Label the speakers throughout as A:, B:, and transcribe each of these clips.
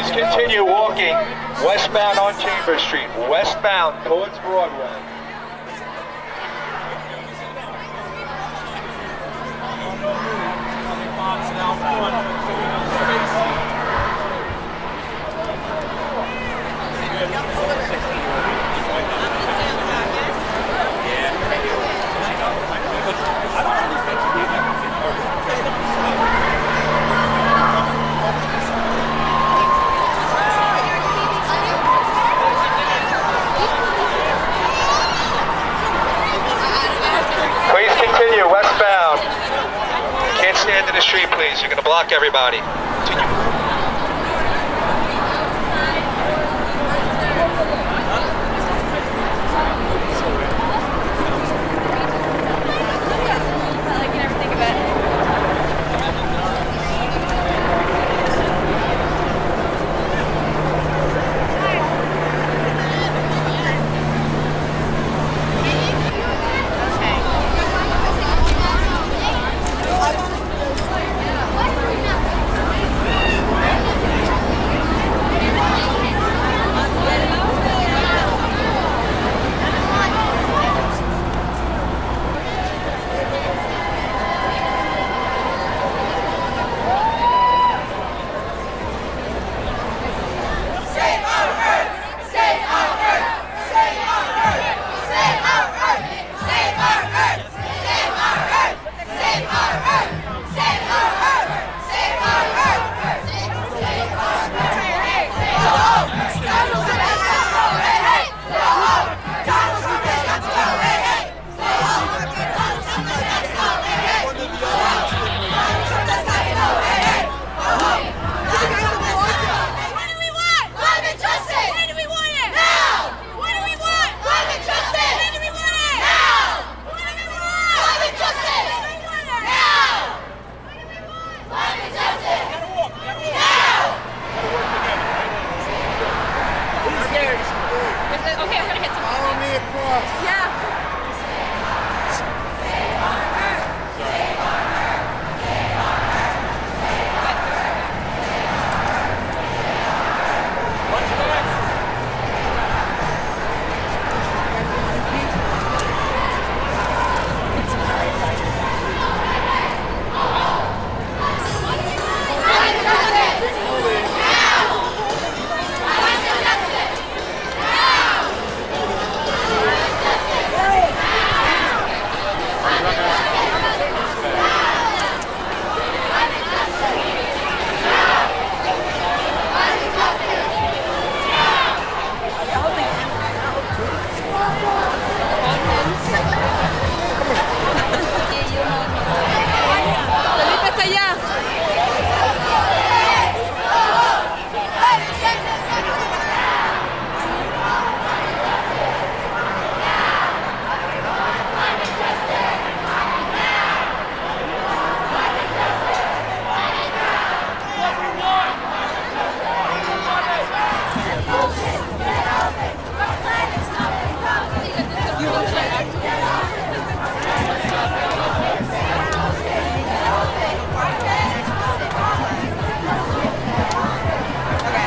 A: Please continue walking westbound on Chambers Street, westbound towards Broadway. Stand in the street, please. You're going to block everybody.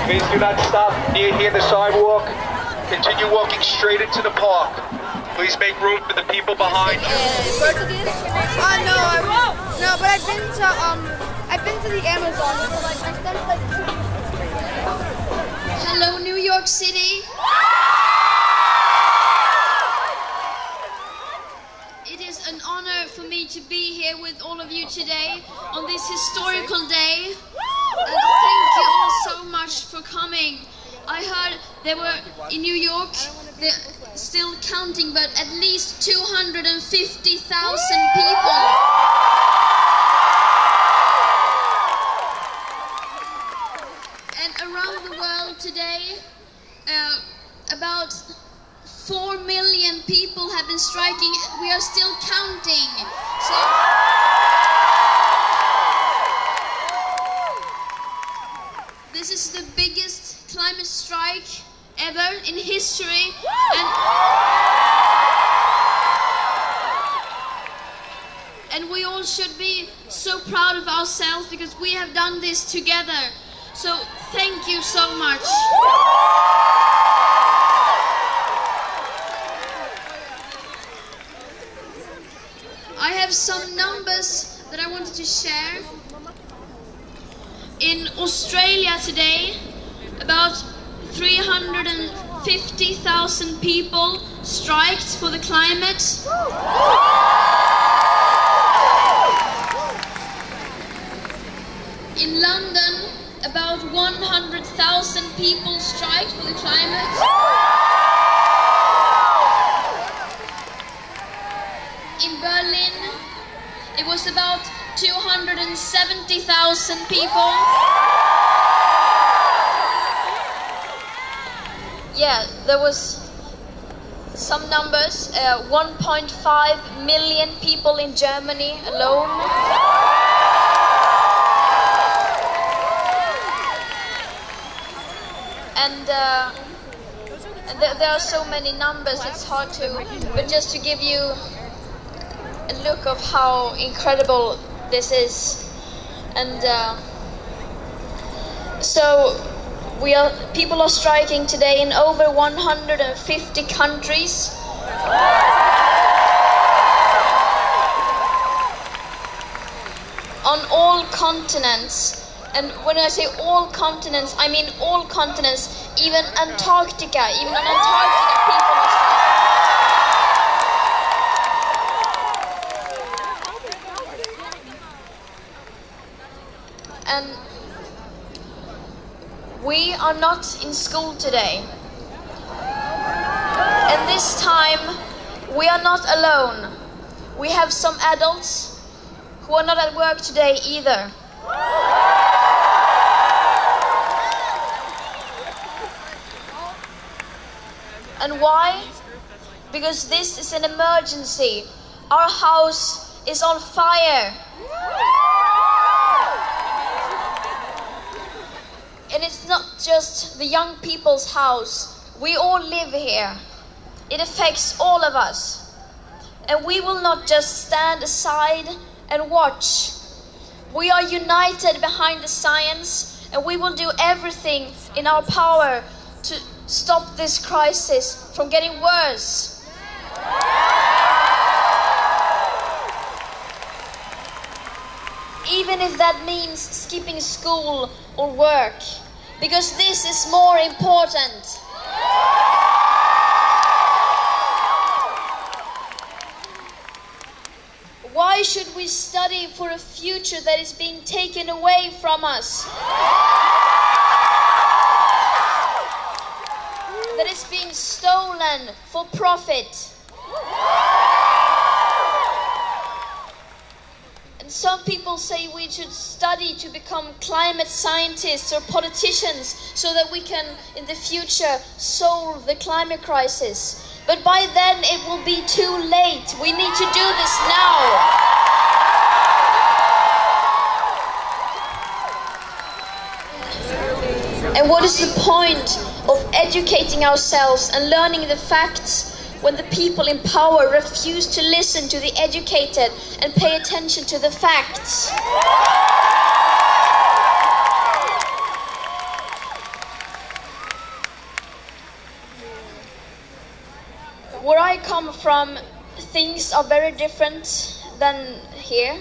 A: Please do not stop near here the sidewalk. Continue walking straight into the park. Please make room for the people behind you.
B: Uh, no, I, no, but I've been to um, I've been to the Amazon.
C: Hello, New York City. It is an honor for me to be here with all of you today on this historical day. And thank you all so much for coming. I heard they were in New York, they're still counting, but at least 250,000 people. And around the world today, uh, about 4 million people have been striking. We are still ourselves because we have done this together. So, thank you so much. I have some numbers that I wanted to share. In Australia today, about 350,000 people striked for the climate. In London, about 100,000 people striked for the climate. In Berlin, it was about 270,000 people. Yeah, there was some numbers. Uh, 1.5 million people in Germany alone. And, uh, there, there are so many numbers, it's hard to. But just to give you a look of how incredible this is. And uh, so we are people are striking today in over 150 countries. On all continents. And when I say all continents, I mean all continents, even Antarctica, even Antarctica people. And we are not in school today. And this time, we are not alone. We have some adults who are not at work today either. And why? Because this is an emergency. Our house is on fire. And it's not just the young people's house. We all live here. It affects all of us. And we will not just stand aside and watch. We are united behind the science and we will do everything in our power to stop this crisis from getting worse. Even if that means skipping school or work, because this is more important. Why should we study for a future that is being taken away from us? Stolen for profit. And some people say we should study to become climate scientists or politicians so that we can, in the future, solve the climate crisis. But by then it will be too late. We need to do this now. And what is the point educating ourselves and learning the facts when the people in power refuse to listen to the educated and pay attention to the facts? Where I come from, things are very different than here.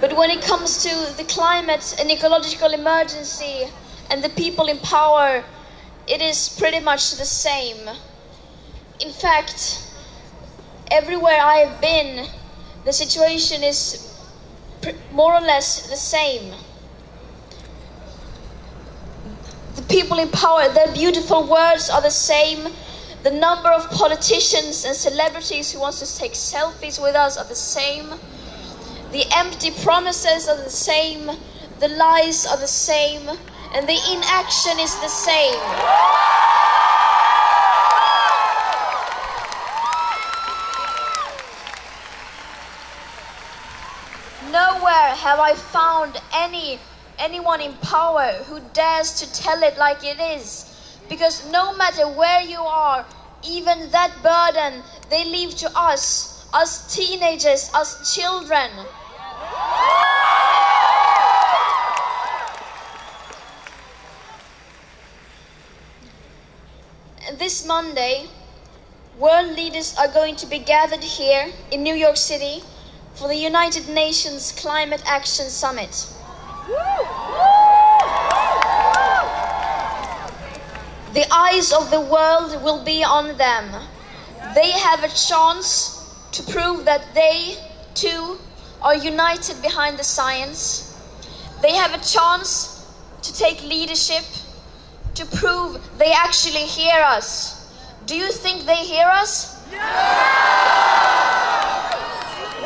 C: But when it comes to the climate and ecological emergency and the people in power, it is pretty much the same. In fact, everywhere I have been, the situation is more or less the same. The people in power, their beautiful words are the same. The number of politicians and celebrities who wants to take selfies with us are the same. The empty promises are the same. The lies are the same. And the inaction is the same. Nowhere have I found any anyone in power who dares to tell it like it is. Because no matter where you are, even that burden they leave to us, us teenagers, us children. This Monday, world leaders are going to be gathered here in New York City for the United Nations Climate Action Summit. The eyes of the world will be on them. They have a chance to prove that they, too, are united behind the science. They have a chance to take leadership, to prove they actually hear us. Do you think they hear us?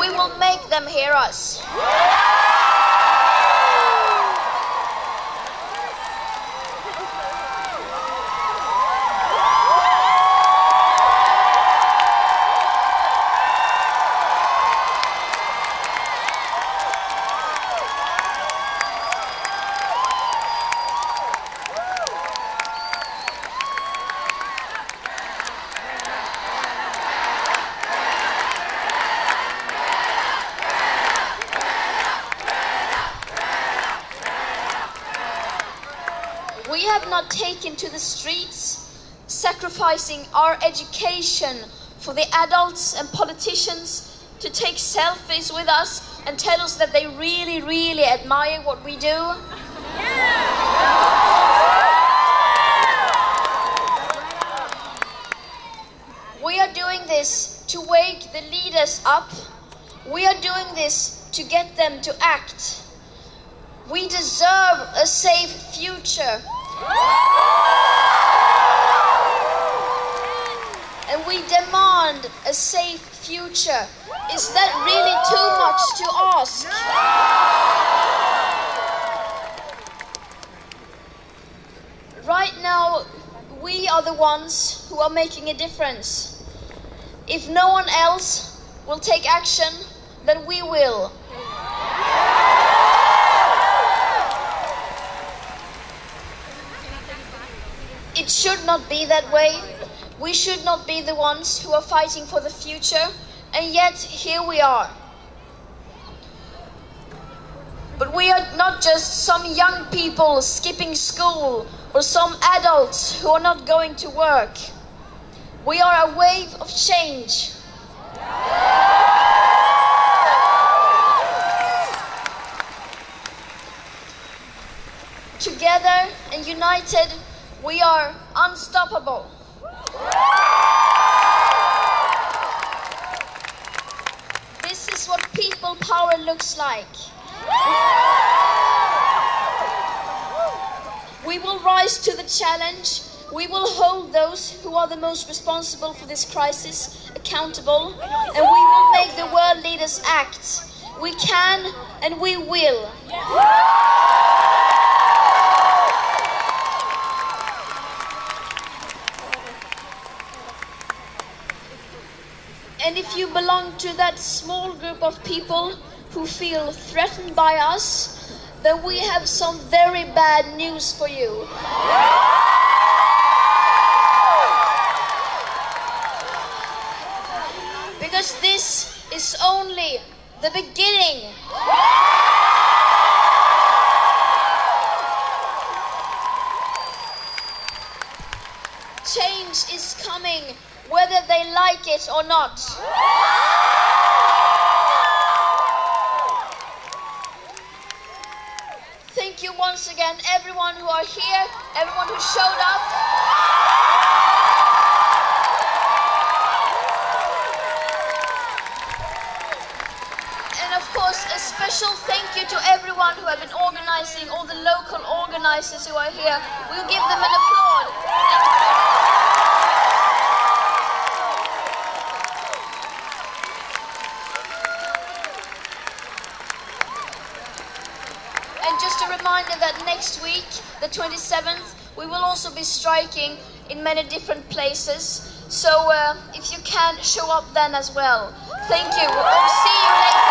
C: We will make them hear us. We the streets, sacrificing our education for the adults and politicians to take selfies with us and tell us that they really, really admire what we do. We are doing this to wake the leaders up. We are doing this to get them to act. We deserve a safe future. And we demand a safe future. Is that really too much to ask? Right now, we are the ones who are making a difference. If no one else will take action, then we will. It should not be that way. We should not be the ones who are fighting for the future, and yet here we are. But we are not just some young people skipping school or some adults who are not going to work. We are a wave of change. Together and united, we are unstoppable. This is what people power looks like. We will rise to the challenge. We will hold those who are the most responsible for this crisis accountable, and we will make the world leaders act. We can and we will. And if you belong to that small group of people who feel threatened by us, then we have some very bad news for you. Because this is only the beginning. Change is coming whether they like it or not. Thank you once again, everyone who are here, everyone who showed up. And of course, a special thank you to everyone who have been organizing, all the local organizers who are here. We'll give them an applause. Just a reminder that next week, the 27th, we will also be striking in many different places. So uh, if you can, show up then as well. Thank you. We'll see you later.